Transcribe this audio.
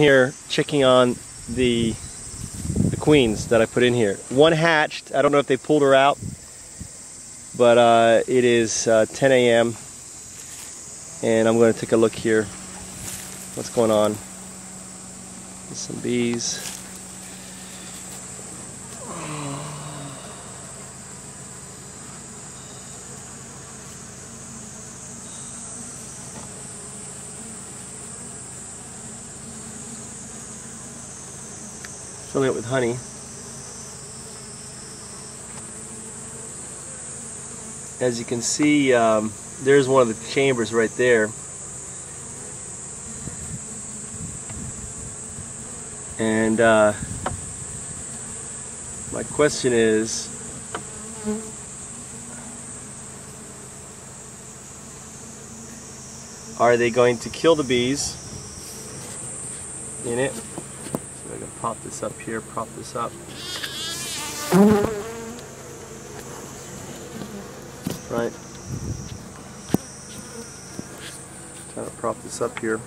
Here, checking on the the queens that I put in here. One hatched. I don't know if they pulled her out, but uh, it is uh, 10 a.m. and I'm going to take a look here. What's going on? Some bees. Filling it with honey. As you can see, um, there's one of the chambers right there. And uh, my question is, are they going to kill the bees in it? Can pop this up here, prop this up. Right. Trying to prop this up here.